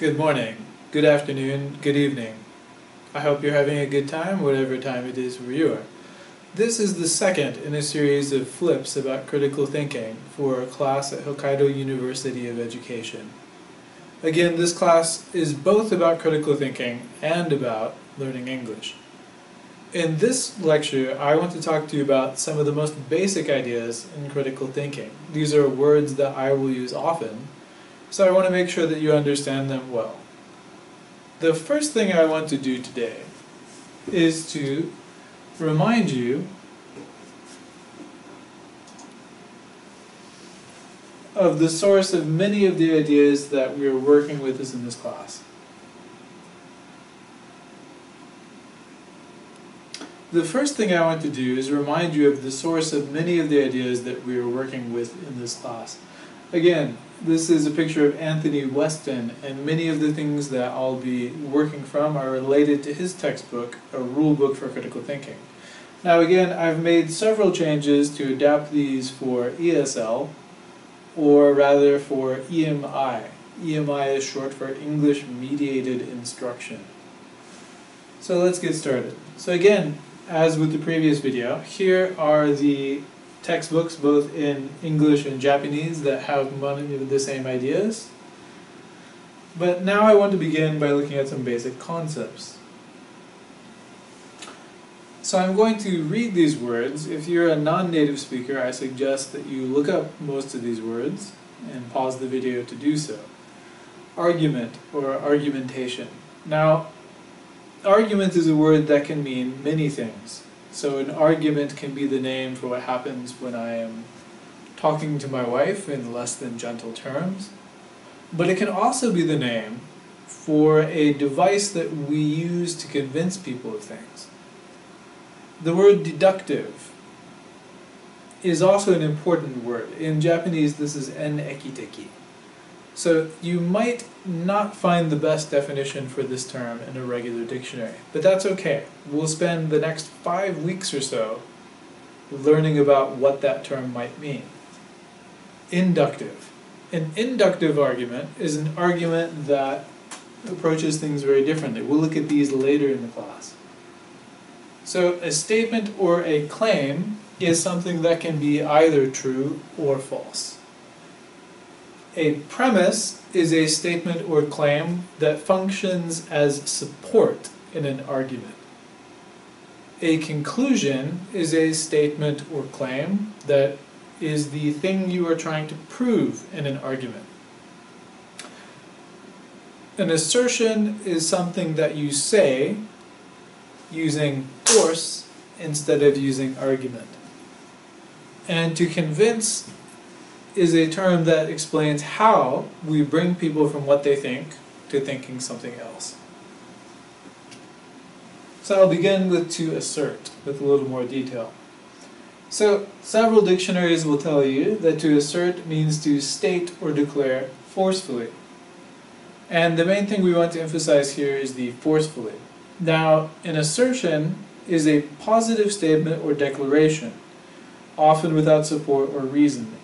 good morning, good afternoon, good evening. I hope you're having a good time, whatever time it is where you are. This is the second in a series of flips about critical thinking for a class at Hokkaido University of Education. Again, this class is both about critical thinking and about learning English. In this lecture, I want to talk to you about some of the most basic ideas in critical thinking. These are words that I will use often, so I want to make sure that you understand them well. The first thing I want to do today is to remind you of the source of many of the ideas that we are working with us in this class. The first thing I want to do is remind you of the source of many of the ideas that we are working with in this class. Again, this is a picture of Anthony Weston, and many of the things that I'll be working from are related to his textbook, A Rule Book for Critical Thinking. Now again, I've made several changes to adapt these for ESL, or rather for EMI. EMI is short for English Mediated Instruction. So let's get started. So again, as with the previous video, here are the textbooks both in English and Japanese that have many of the same ideas. But now I want to begin by looking at some basic concepts. So I'm going to read these words. If you're a non-native speaker, I suggest that you look up most of these words and pause the video to do so. Argument or argumentation. Now, argument is a word that can mean many things. So an argument can be the name for what happens when I am talking to my wife in less than gentle terms. But it can also be the name for a device that we use to convince people of things. The word deductive is also an important word. In Japanese, this is en ekiteki. So you might not find the best definition for this term in a regular dictionary, but that's okay. We'll spend the next five weeks or so learning about what that term might mean. Inductive. An inductive argument is an argument that approaches things very differently. We'll look at these later in the class. So a statement or a claim is something that can be either true or false. A premise is a statement or claim that functions as support in an argument. A conclusion is a statement or claim that is the thing you are trying to prove in an argument. An assertion is something that you say using force instead of using argument. And to convince is a term that explains how we bring people from what they think to thinking something else. So I'll begin with to assert with a little more detail. So several dictionaries will tell you that to assert means to state or declare forcefully. And the main thing we want to emphasize here is the forcefully. Now, an assertion is a positive statement or declaration, often without support or reasoning.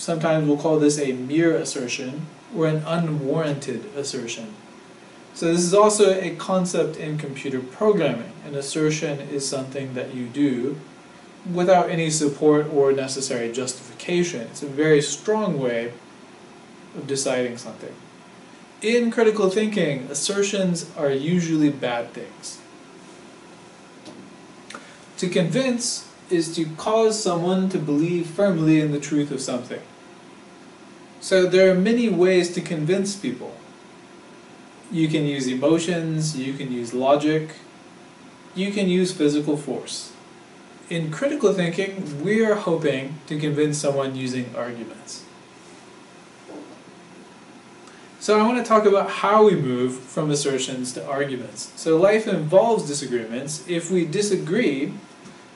Sometimes we'll call this a mere assertion or an unwarranted assertion. So this is also a concept in computer programming. An assertion is something that you do without any support or necessary justification. It's a very strong way of deciding something. In critical thinking, assertions are usually bad things. To convince is to cause someone to believe firmly in the truth of something. So there are many ways to convince people. You can use emotions, you can use logic, you can use physical force. In critical thinking, we are hoping to convince someone using arguments. So I want to talk about how we move from assertions to arguments. So life involves disagreements. If we disagree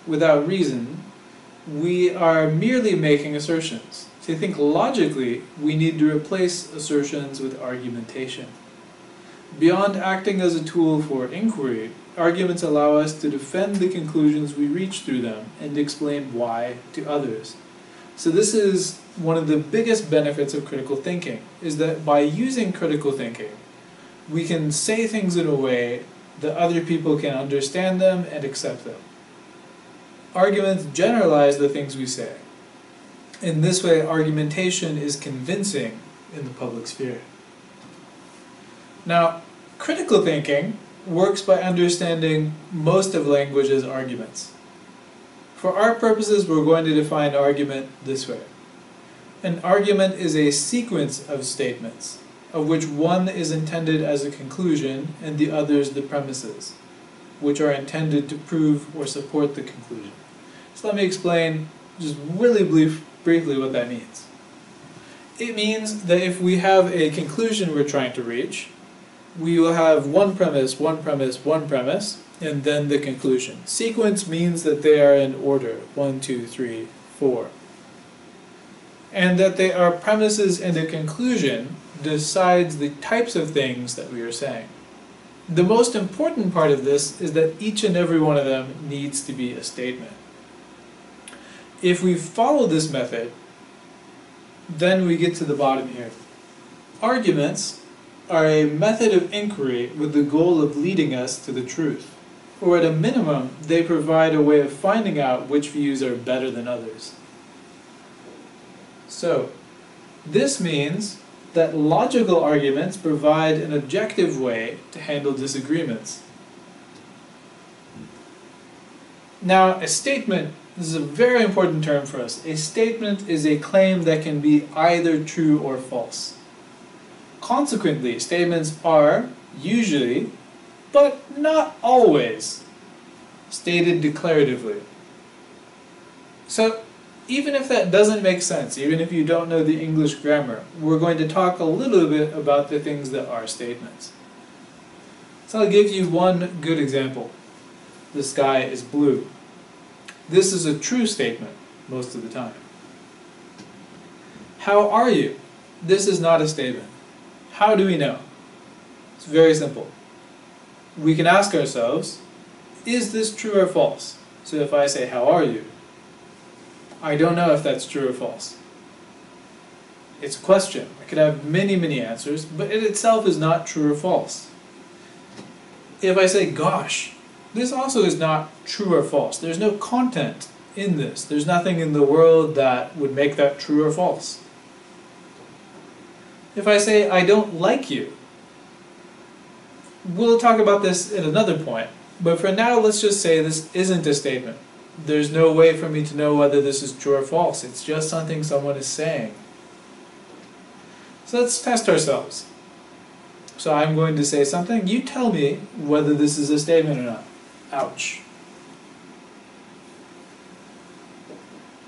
without reason, we are merely making assertions. To think logically, we need to replace assertions with argumentation. Beyond acting as a tool for inquiry, arguments allow us to defend the conclusions we reach through them and explain why to others. So this is one of the biggest benefits of critical thinking, is that by using critical thinking, we can say things in a way that other people can understand them and accept them. Arguments generalize the things we say. In this way, argumentation is convincing in the public sphere. Now, critical thinking works by understanding most of language's arguments. For our purposes, we're going to define argument this way. An argument is a sequence of statements, of which one is intended as a conclusion and the others the premises, which are intended to prove or support the conclusion. So let me explain just really brief, briefly what that means. It means that if we have a conclusion we're trying to reach, we will have one premise, one premise, one premise, and then the conclusion. Sequence means that they are in order, one, two, three, four. And that they are premises and a conclusion decides the types of things that we are saying. The most important part of this is that each and every one of them needs to be a statement. If we follow this method, then we get to the bottom here. Arguments are a method of inquiry with the goal of leading us to the truth. Or at a minimum, they provide a way of finding out which views are better than others. So, this means that logical arguments provide an objective way to handle disagreements. Now, a statement, this is a very important term for us. A statement is a claim that can be either true or false. Consequently, statements are usually, but not always, stated declaratively. So, even if that doesn't make sense, even if you don't know the English grammar, we're going to talk a little bit about the things that are statements. So I'll give you one good example. The sky is blue. This is a true statement most of the time. How are you? This is not a statement. How do we know? It's very simple. We can ask ourselves, is this true or false? So if I say, how are you? I don't know if that's true or false. It's a question. I could have many, many answers, but it itself is not true or false. If I say, gosh, this also is not true or false. There's no content in this. There's nothing in the world that would make that true or false. If I say, I don't like you, we'll talk about this at another point, but for now let's just say this isn't a statement. There's no way for me to know whether this is true or false. It's just something someone is saying. So let's test ourselves. So I'm going to say something. You tell me whether this is a statement or not. Ouch.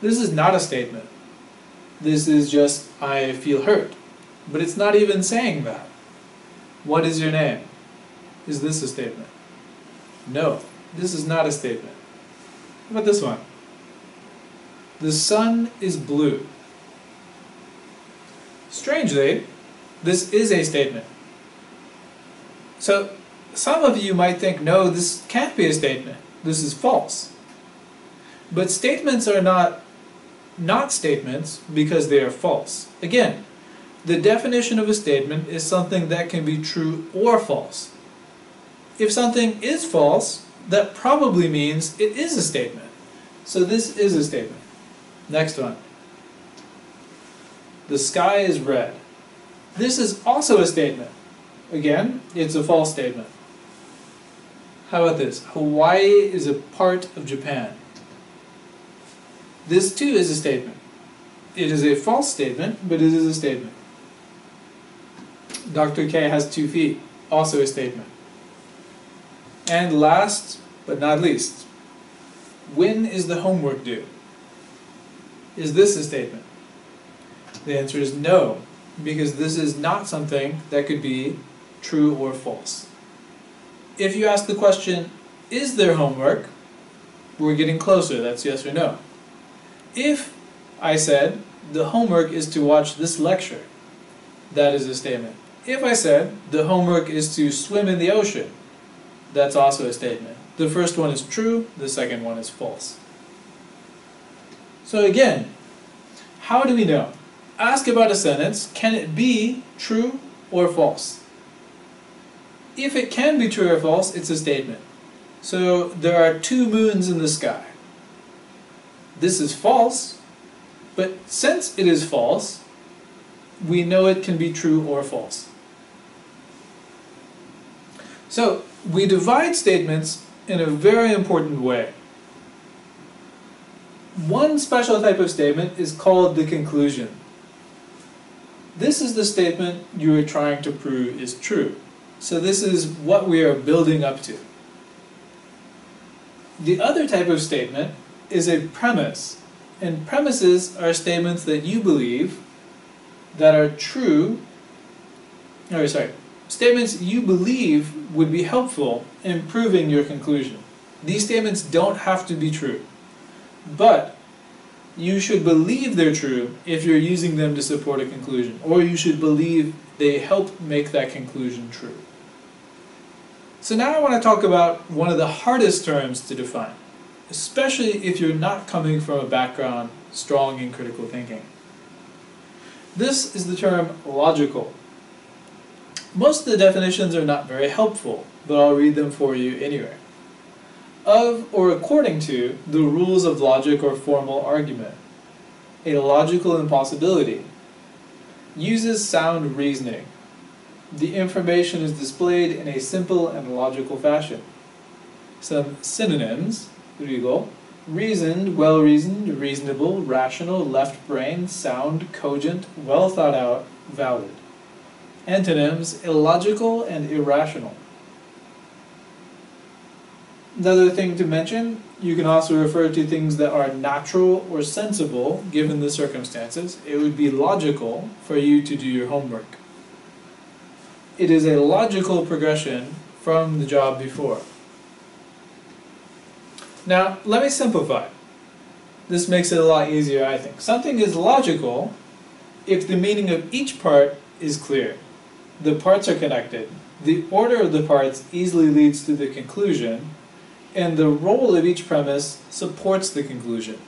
This is not a statement. This is just, I feel hurt. But it's not even saying that. What is your name? Is this a statement? No, this is not a statement. How about this one? The sun is blue. Strangely, this is a statement. So, some of you might think, no, this can't be a statement. This is false. But statements are not not statements because they are false. Again, the definition of a statement is something that can be true or false. If something is false, that probably means it is a statement. So this is a statement. Next one. The sky is red. This is also a statement. Again, it's a false statement. How about this? Hawaii is a part of Japan. This too is a statement. It is a false statement, but it is a statement. Dr. K has two feet, also a statement. And last but not least, when is the homework due? Is this a statement? The answer is no, because this is not something that could be true or false. If you ask the question, is there homework? We're getting closer, that's yes or no. If I said, the homework is to watch this lecture, that is a statement. If I said, the homework is to swim in the ocean, that's also a statement. The first one is true, the second one is false. So again, how do we know? Ask about a sentence, can it be true or false? If it can be true or false, it's a statement. So there are two moons in the sky. This is false, but since it is false, we know it can be true or false. So we divide statements in a very important way. One special type of statement is called the conclusion. This is the statement you are trying to prove is true. So this is what we are building up to. The other type of statement is a premise. And premises are statements that you believe that are true, or sorry, statements you believe would be helpful in proving your conclusion. These statements don't have to be true, but you should believe they're true if you're using them to support a conclusion, or you should believe they help make that conclusion true. So now I want to talk about one of the hardest terms to define, especially if you're not coming from a background strong in critical thinking. This is the term logical. Most of the definitions are not very helpful, but I'll read them for you anyway. Of or according to the rules of logic or formal argument. A logical impossibility uses sound reasoning. The information is displayed in a simple and logical fashion. Some synonyms, Rigo, reasoned, well-reasoned, reasonable, rational, left brain, sound, cogent, well thought out, valid. Antonyms, illogical and irrational. Another thing to mention, you can also refer to things that are natural or sensible given the circumstances. It would be logical for you to do your homework it is a logical progression from the job before. Now, let me simplify. This makes it a lot easier, I think. Something is logical if the meaning of each part is clear. The parts are connected. The order of the parts easily leads to the conclusion, and the role of each premise supports the conclusion.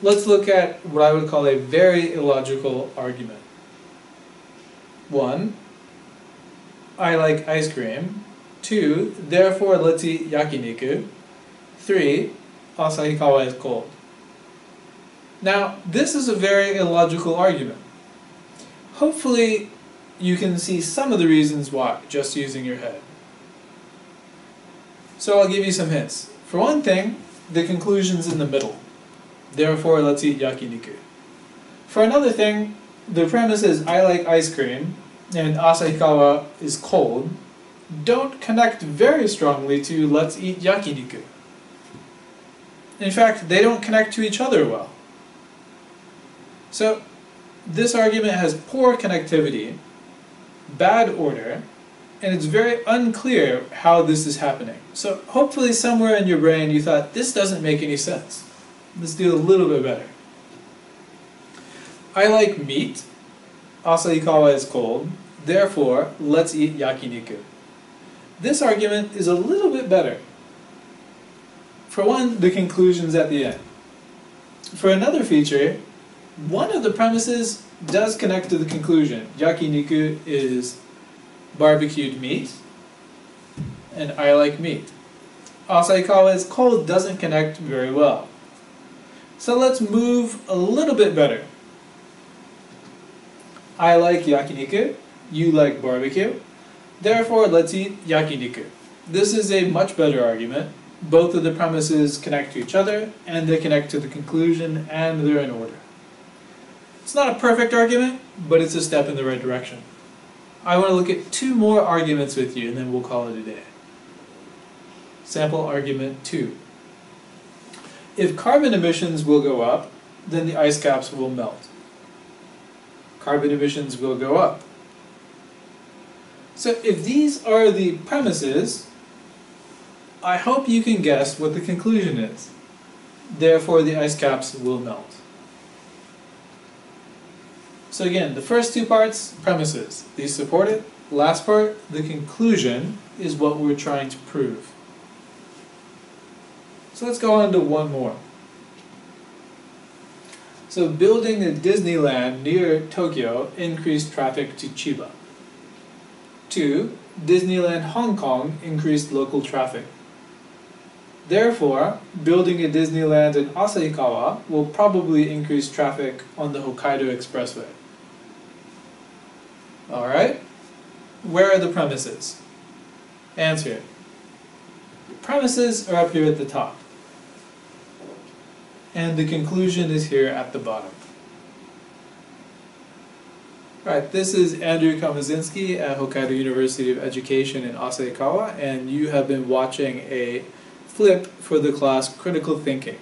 Let's look at what I would call a very illogical argument. One, I like ice cream. Two, therefore let's eat yakiniku. Three, Asahikawa is cold. Now, this is a very illogical argument. Hopefully, you can see some of the reasons why, just using your head. So I'll give you some hints. For one thing, the conclusion's in the middle. Therefore, let's eat yakiniku. For another thing, the premise is I like ice cream, and Asahikawa is cold, don't connect very strongly to let's eat yakiniku. In fact, they don't connect to each other well. So, this argument has poor connectivity, bad order, and it's very unclear how this is happening. So hopefully somewhere in your brain you thought, this doesn't make any sense. Let's do a little bit better. I like meat. Asahikawa is cold. Therefore, let's eat yakiniku. This argument is a little bit better. For one, the conclusion's at the end. For another feature, one of the premises does connect to the conclusion. Yakiniku is barbecued meat, and I like meat. Asahikawa is cold doesn't connect very well. So let's move a little bit better. I like yakiniku, you like barbecue. Therefore, let's eat yakiniku. This is a much better argument. Both of the premises connect to each other, and they connect to the conclusion, and they're in order. It's not a perfect argument, but it's a step in the right direction. I want to look at two more arguments with you, and then we'll call it a day. Sample argument 2. If carbon emissions will go up, then the ice caps will melt. Carbon emissions will go up, so if these are the premises, I hope you can guess what the conclusion is. Therefore, the ice caps will melt. So again, the first two parts, premises, these support it. Last part, the conclusion, is what we're trying to prove. So let's go on to one more. So building a Disneyland near Tokyo increased traffic to Chiba. Two, Disneyland Hong Kong increased local traffic. Therefore, building a Disneyland in Asahikawa will probably increase traffic on the Hokkaido Expressway. Alright? Where are the premises? Answer. The premises are up here at the top. And the conclusion is here at the bottom. All right, this is Andrew Komasinski at Hokkaido University of Education in Asahikawa, and you have been watching a flip for the class Critical Thinking.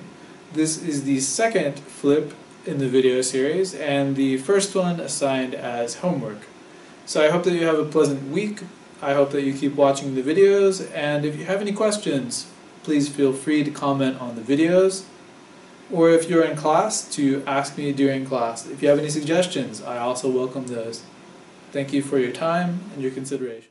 This is the second flip in the video series, and the first one assigned as homework. So I hope that you have a pleasant week. I hope that you keep watching the videos, and if you have any questions, please feel free to comment on the videos, or if you're in class, to ask me during class. If you have any suggestions, I also welcome those. Thank you for your time and your consideration.